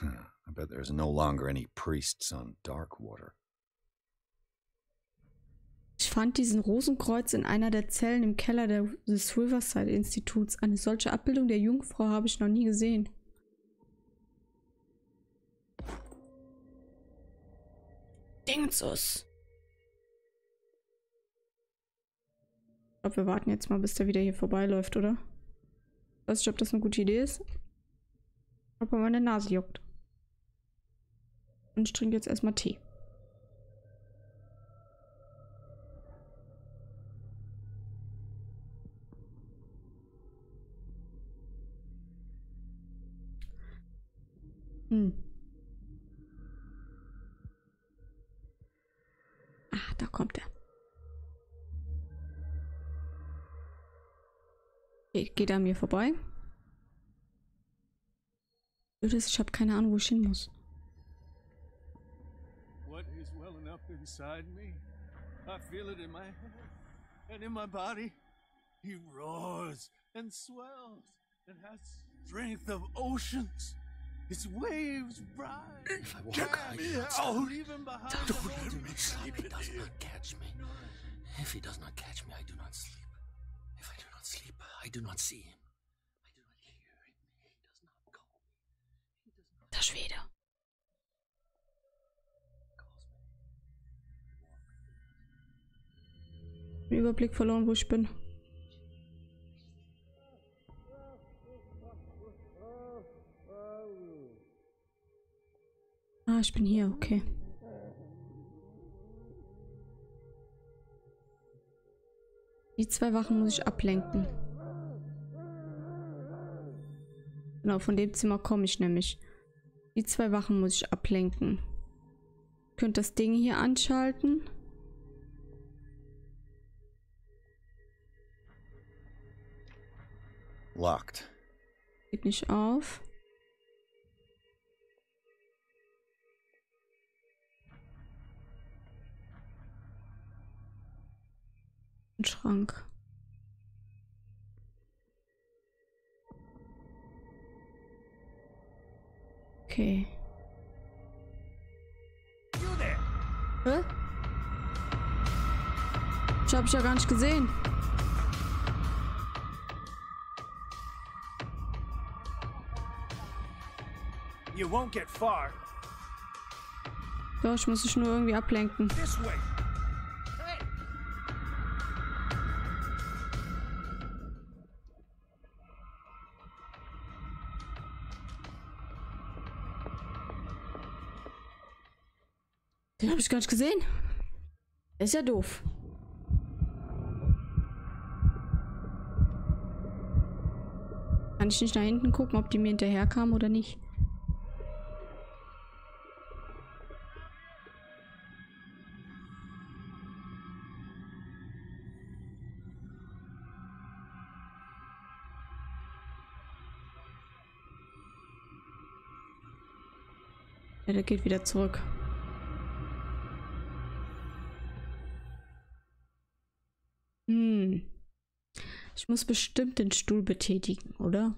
I bet there's no longer any priests on Darkwater. Ich fand diesen Rosenkreuz in einer der Zellen im Keller des Riverside Instituts. Eine solche Abbildung der Jungfrau habe ich noch nie gesehen. Dingsus. Ich glaube, wir warten jetzt mal, bis der wieder hier vorbeiläuft, oder? Ich weiß nicht, ob das eine gute Idee ist. Aber meine Nase juckt. Und ich trinke jetzt erstmal Tee. Hm. Ah, da kommt er. Geht er an mir vorbei? Ich habe keine Ahnung, wo ich hin muss. What is welling up inside me? I feel it in my head and in my body. He roars and swells and has strength of oceans. His waves rise. If I walk me out, even behind don't let me sleep. He does not catch me. If he does not catch me, I do not sleep. If I do not sleep, I do not see him. Der Schwede. Überblick verloren, wo ich bin. Ah, ich bin hier, okay. Die zwei Wachen muss ich ablenken. Genau, von dem Zimmer komme ich nämlich. Die zwei Wachen muss ich ablenken. Könnt das Ding hier anschalten. Locked. Geht nicht auf. Ein Schrank. Okay. Hä? Ich hab ich ja gar nicht gesehen. You won't get far. Doch, ich muss dich nur irgendwie ablenken. This way. Habe ich gar nicht gesehen. Ist ja doof. Kann ich nicht nach hinten gucken, ob die mir hinterher kamen oder nicht? Ja, der geht wieder zurück. Muss bestimmt den Stuhl betätigen, oder?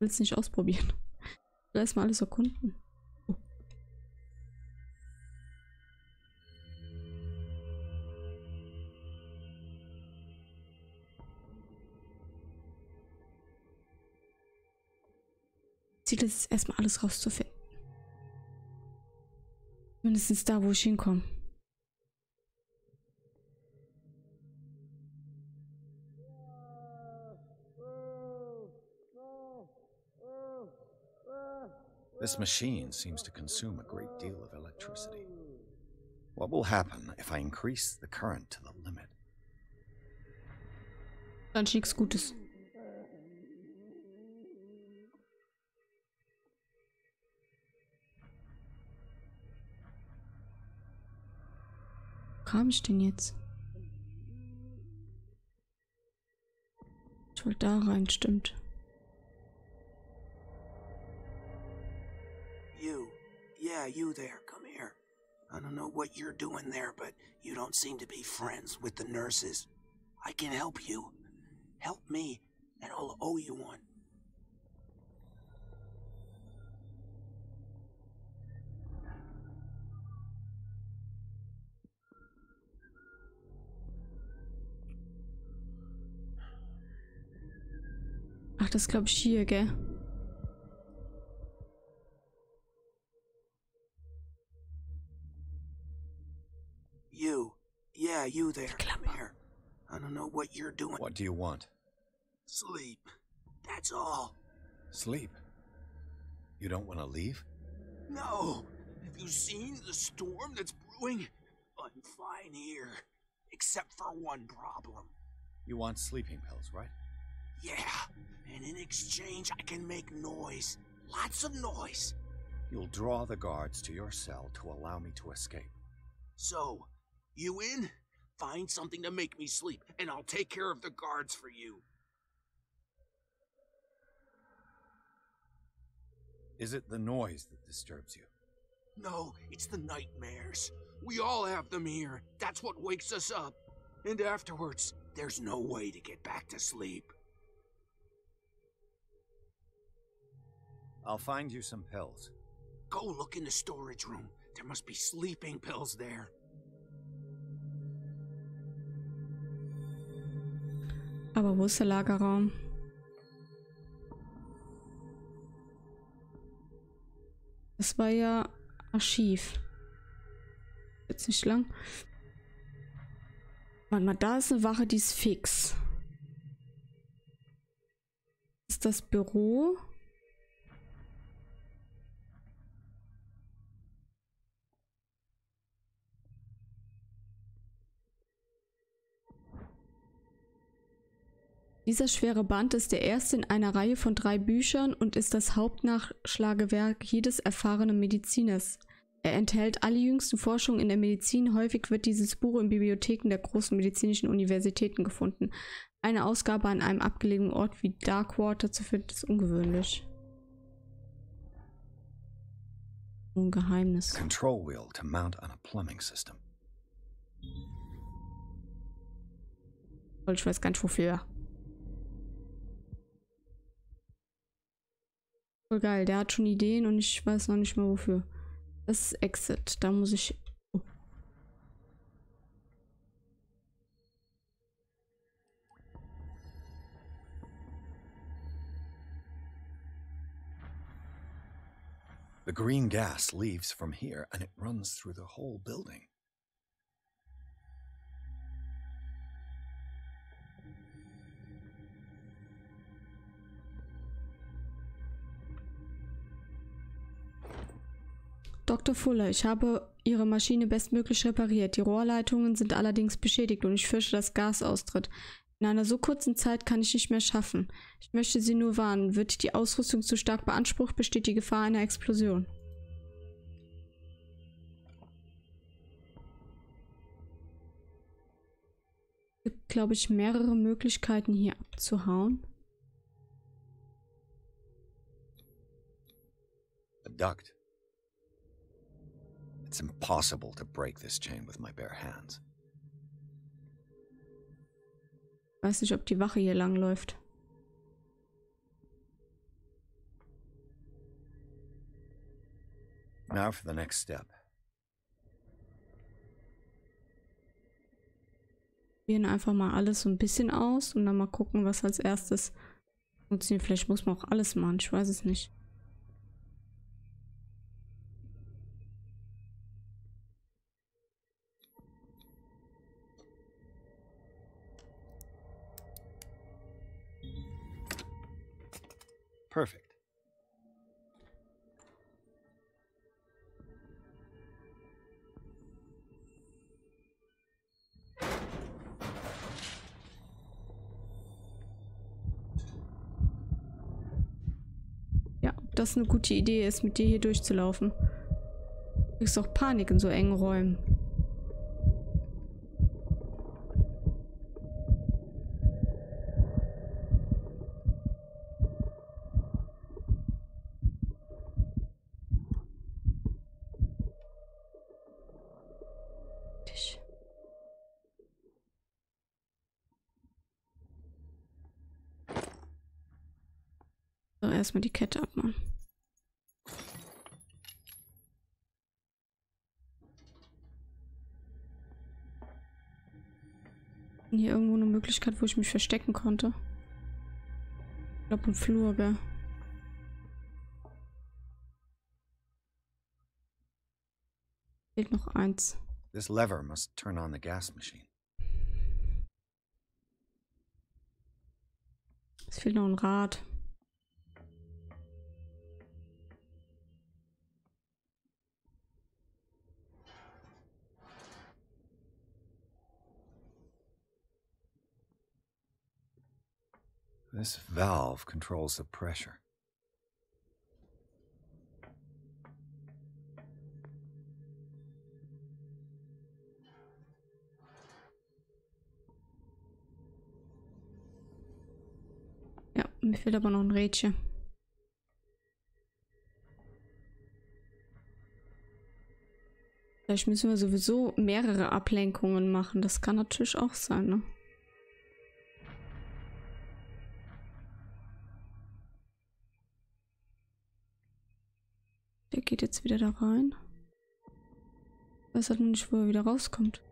Will es nicht ausprobieren. Will erstmal alles erkunden. Oh. Ziel ist es erstmal alles rauszufinden. Mindestens da, wo ich hinkomme. This machine seems to consume a great deal of electricity. What will happen if I increase the current to the limit? Dann nichts Gutes. kam ich denn jetzt? Ich wollte da rein, stimmt. you there, come here. I don't know what you're doing there, but you don't seem to be friends with the nurses. I can help you. Help me, and I'll owe you one. Ach, das glaube ich, hier, gell? You there. Come here. I don't know what you're doing. What do you want? Sleep. That's all. Sleep. You don't want to leave? No. Have you seen the storm that's brewing? I'm fine here. Except for one problem. You want sleeping pills, right? Yeah. And in exchange, I can make noise. Lots of noise. You'll draw the guards to your cell to allow me to escape. So, you in? Find something to make me sleep, and I'll take care of the guards for you. Is it the noise that disturbs you? No, it's the nightmares. We all have them here. That's what wakes us up. And afterwards, there's no way to get back to sleep. I'll find you some pills. Go look in the storage room. There must be sleeping pills there. Aber wo ist der Lagerraum? Das war ja Archiv. Jetzt nicht lang. Warte mal, da ist eine Wache, die ist fix. ist das Büro. Dieser schwere Band ist der erste in einer Reihe von drei Büchern und ist das Hauptnachschlagewerk jedes erfahrenen Mediziners. Er enthält alle jüngsten Forschungen in der Medizin. Häufig wird dieses Buch in Bibliotheken der großen medizinischen Universitäten gefunden. Eine Ausgabe an einem abgelegenen Ort wie Darkwater zu finden, ist ungewöhnlich. Ein Geheimnis. Control wheel to mount on a plumbing system. Ich weiß gar nicht wofür. Voll geil, der hat schon Ideen und ich weiß noch nicht mal wofür. Das ist Exit, da muss ich... Oh. The green gas leaves from here and it runs through the whole building. Dr. Fuller, ich habe Ihre Maschine bestmöglich repariert. Die Rohrleitungen sind allerdings beschädigt und ich fürchte, dass Gas austritt. In einer so kurzen Zeit kann ich nicht mehr schaffen. Ich möchte Sie nur warnen. Wird die Ausrüstung zu stark beansprucht, besteht die Gefahr einer Explosion. Es gibt, glaube ich, mehrere Möglichkeiten hier abzuhauen. Duct. It's impossible to break this chain with my bare hands. Weiß nicht, ob die Wache hier langläuft. Now for the next step. Probieren einfach mal alles so ein bisschen aus und dann mal gucken, was als erstes funktioniert. Vielleicht muss man auch alles machen, ich weiß es nicht. Das eine gute Idee ist, mit dir hier durchzulaufen. Du kriegst doch Panik in so engen Räumen. Dich. So, erstmal die Kette abmachen. Hier irgendwo eine Möglichkeit, wo ich mich verstecken konnte. glaube im Flur, gell? Fehlt noch eins. This lever must turn on the gas machine. Es fehlt noch ein Rad. This valve controls the pressure. Ja, mir fehlt aber noch ein Rädchen. Vielleicht müssen wir sowieso mehrere Ablenkungen machen. Das kann natürlich auch sein, ne? Der geht jetzt wieder da rein. Weiß halt nicht, wo er wieder rauskommt.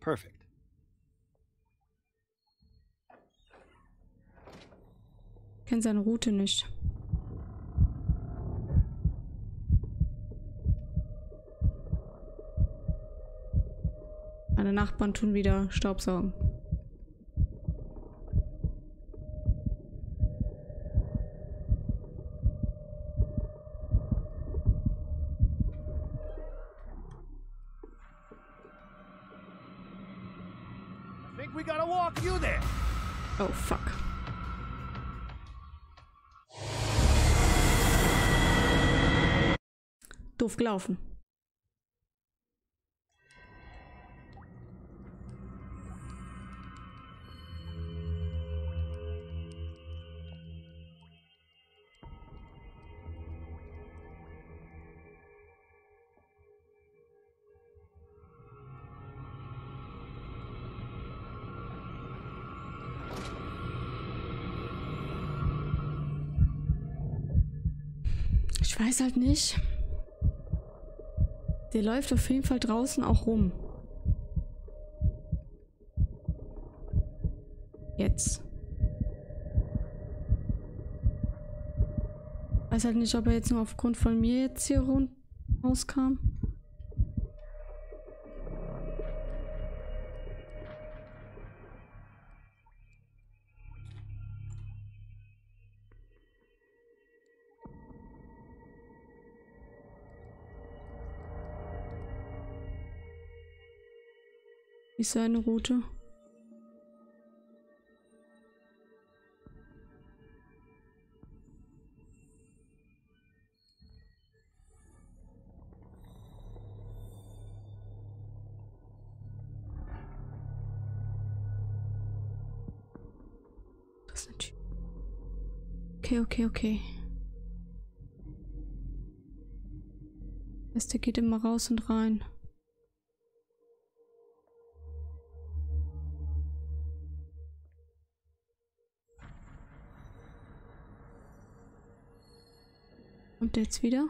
Perfect. Kennt seine Route nicht. Meine Nachbarn tun wieder Staubsaugen. Oh, fuck. Doof gelaufen. Weiß halt nicht. Der läuft auf jeden Fall draußen auch rum. Jetzt. Weiß halt nicht, ob er jetzt nur aufgrund von mir jetzt hier rund rauskam. Ist seine Route? Das ist eine Tür. Okay, okay, okay. Das, der geht immer raus und rein. Der jetzt wieder?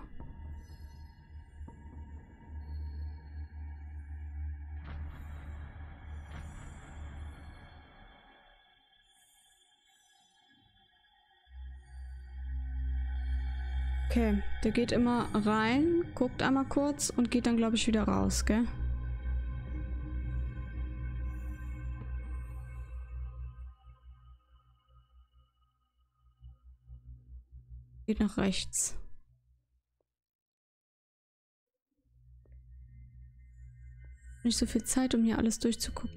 Okay, der geht immer rein, guckt einmal kurz und geht dann, glaube ich, wieder raus, gell? Geht nach rechts. Nicht so viel Zeit, um hier alles durchzugucken.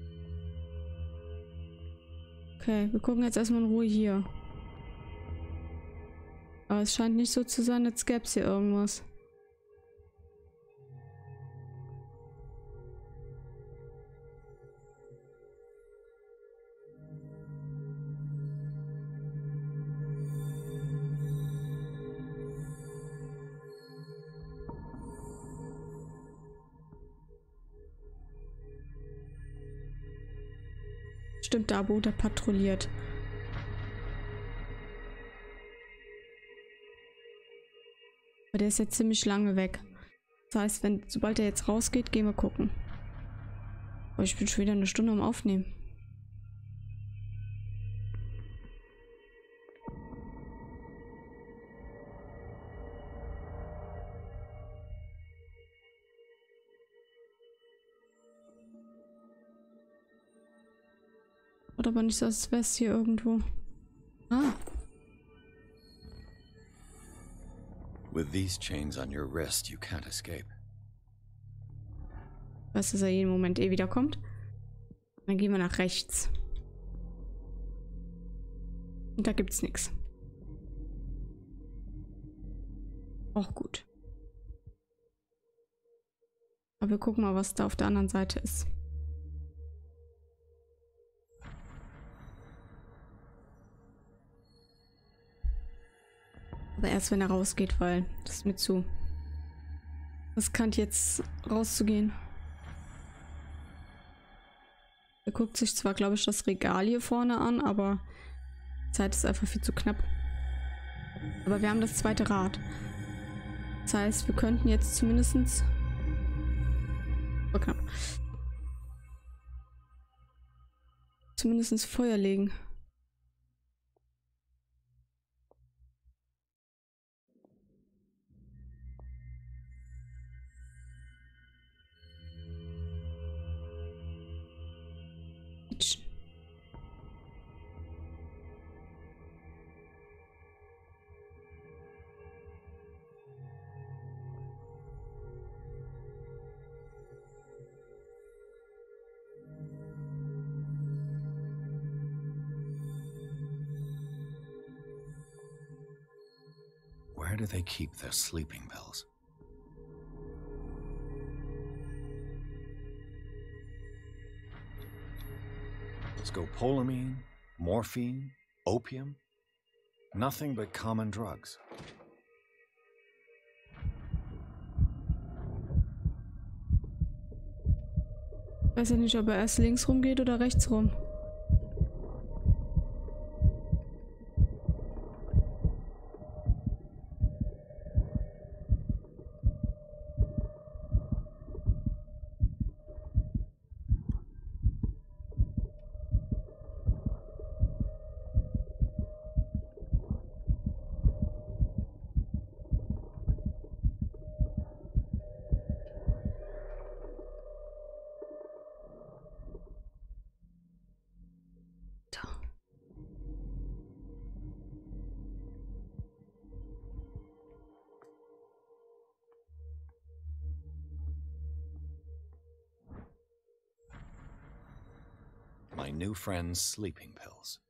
Okay, wir gucken jetzt erstmal in Ruhe hier. Aber es scheint nicht so zu sein, als gäbe es hier irgendwas. Stimmt, da wo der patrouilliert. Aber der ist jetzt ziemlich lange weg. Das heißt, wenn, sobald er jetzt rausgeht, gehen wir gucken. Oh, ich bin schon wieder eine Stunde am Aufnehmen. Nicht so, als wäre es hier irgendwo. Ah. With these chains on your wrist, you can't escape. Weiß, dass er jeden Moment eh wiederkommt. Dann gehen wir nach rechts. Und da gibt's nichts. Auch gut. Aber wir gucken mal, was da auf der anderen Seite ist. Aber erst wenn er rausgeht, weil das ist mir zu riskant jetzt rauszugehen. Er guckt sich zwar, glaube ich, das Regal hier vorne an, aber Zeit ist einfach viel zu knapp. Aber wir haben das zweite Rad. Das heißt, wir könnten jetzt zumindestens... Oh, knapp. Zumindestens Feuer legen. Keep their sleeping pills? Scopolamine, morphine, opium? Nothing but common drugs. Weiß ja nicht, ob er erst links rum geht oder rechts rum. My new friend's sleeping pills.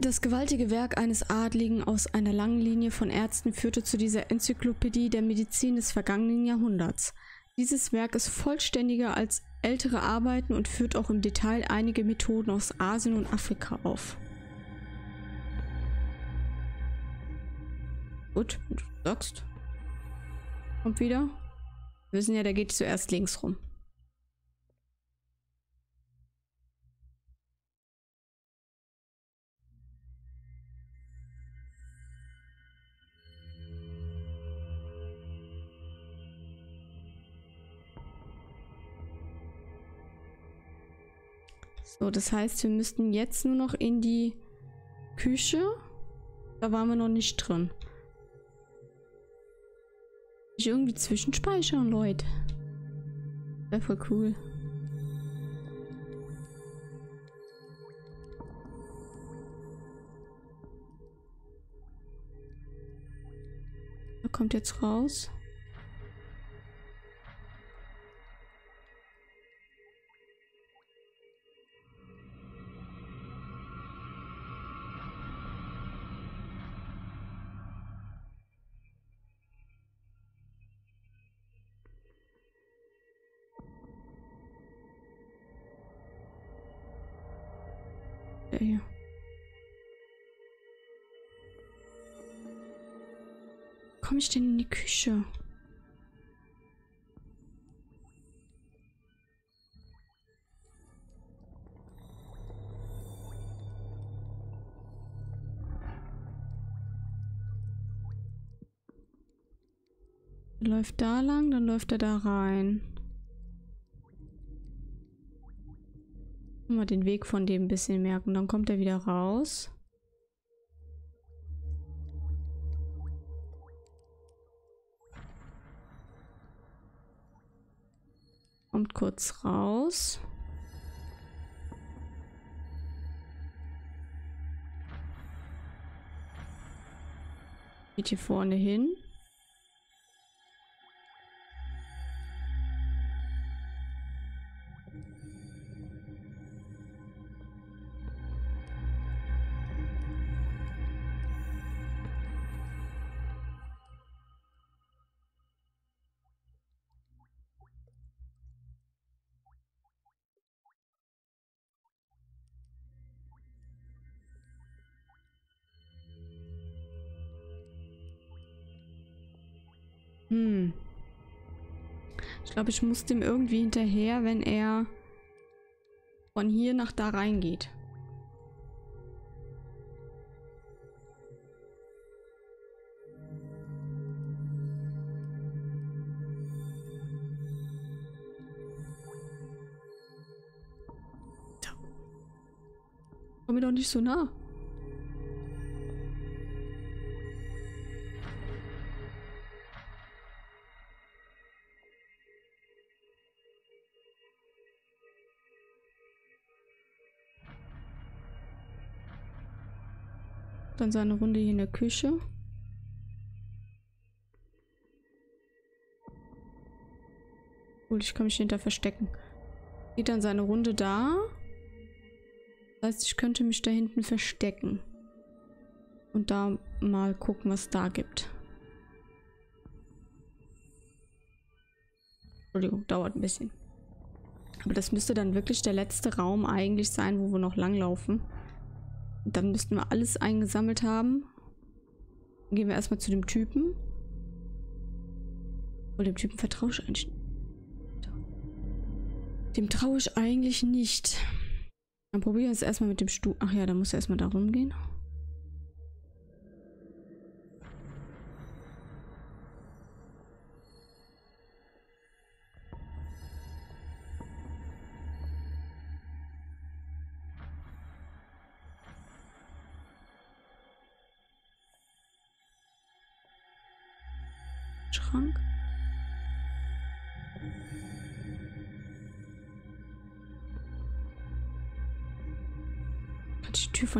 Das gewaltige Werk eines Adligen aus einer langen Linie von Ärzten führte zu dieser Enzyklopädie der Medizin des vergangenen Jahrhunderts. Dieses Werk ist vollständiger als ältere Arbeiten und führt auch im Detail einige Methoden aus Asien und Afrika auf. Gut, du sagst. Kommt wieder. Wir wissen ja, der geht zuerst links rum. So, das heißt, wir müssten jetzt nur noch in die Küche. Da waren wir noch nicht drin. Ich irgendwie zwischenspeichern, Leute. Wäre voll cool. Kommt jetzt raus. Komme ich denn in die Küche? läuft da lang, dann läuft er da rein. Mal den Weg von dem ein bisschen merken. Dann kommt er wieder raus. Kommt kurz raus. Geht hier vorne hin. Hm. Ich glaube, ich muss dem irgendwie hinterher, wenn er von hier nach da reingeht. Komm mir doch nicht so nah. Dann seine Runde hier in der Küche. Cool, ich kann mich hinter verstecken. Geht dann seine Runde da. Das heißt, ich könnte mich da hinten verstecken. Und da mal gucken, was da gibt. Entschuldigung, dauert ein bisschen. Aber das müsste dann wirklich der letzte Raum eigentlich sein, wo wir noch langlaufen. Dann müssten wir alles eingesammelt haben. Dann gehen wir erstmal zu dem Typen. Und dem Typen vertraue ich eigentlich nicht. Dem traue ich eigentlich nicht. Dann probieren wir es erstmal mit dem Stuhl. Ach ja, da muss er erstmal da rumgehen.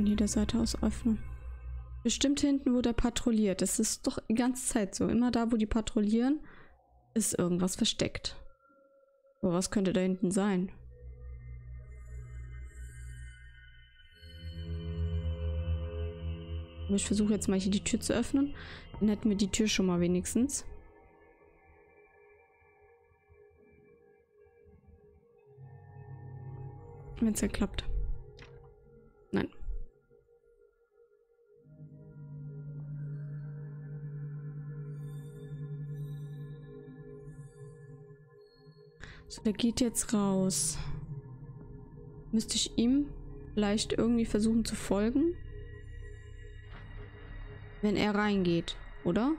Von jeder Seite aus öffnen? Bestimmt hinten, wo der patrouilliert. Das ist doch die ganze Zeit so. Immer da, wo die patrouillieren, ist irgendwas versteckt. Aber was könnte da hinten sein? Ich versuche jetzt mal hier die Tür zu öffnen. Dann hätten wir die Tür schon mal wenigstens. Wenn es ja klappt. Der geht jetzt raus. Müsste ich ihm vielleicht irgendwie versuchen zu folgen? Wenn er reingeht, oder?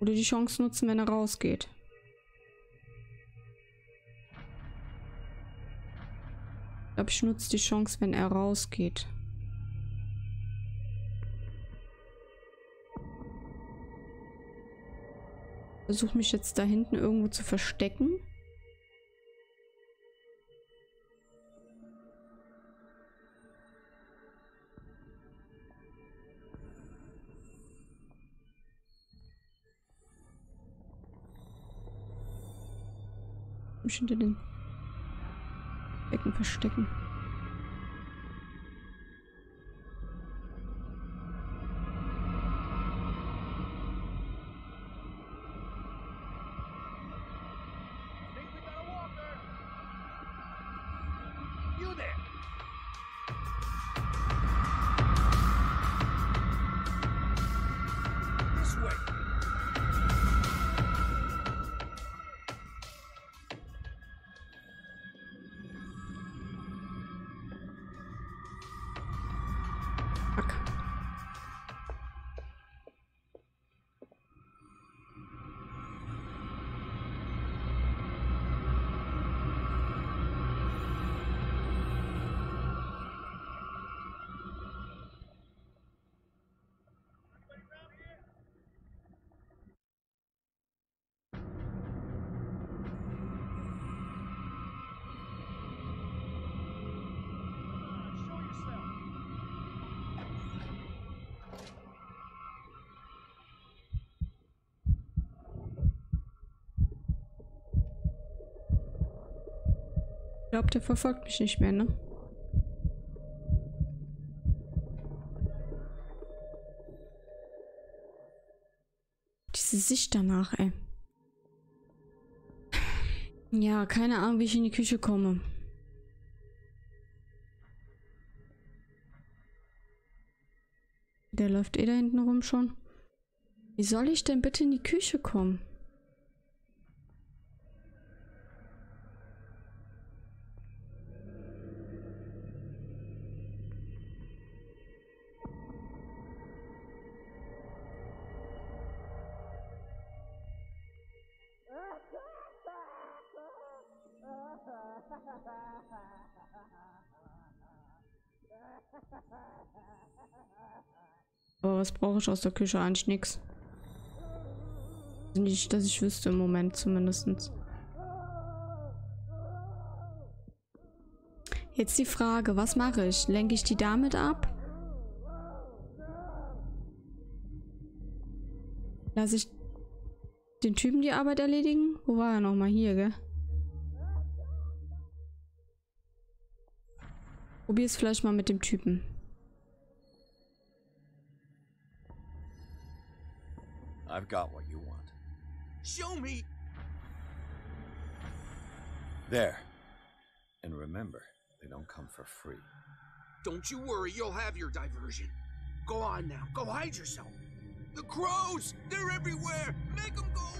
Oder die Chance nutzen, wenn er rausgeht. Ich glaube, ich nutze die Chance, wenn er rausgeht. Versuche mich jetzt da hinten irgendwo zu verstecken. Mich hinter den Decken verstecken. Ich glaube, der verfolgt mich nicht mehr, ne? Diese Sicht danach, ey. Ja, keine Ahnung, wie ich in die Küche komme. Der läuft eh da hinten rum schon. Wie soll ich denn bitte in die Küche kommen? Was brauche ich aus der Küche? Eigentlich nichts. Nicht, dass ich wüsste im Moment zumindest. Jetzt die Frage, was mache ich? Lenke ich die damit ab? Lasse ich den Typen die Arbeit erledigen? Wo war er nochmal? Hier, gell? Probier es vielleicht mal mit dem Typen. I've got what you want. Show me. There. And remember, they don't come for free. Don't you worry, you'll have your diversion. Go on now, go hide yourself. The crows, they're everywhere. Make them go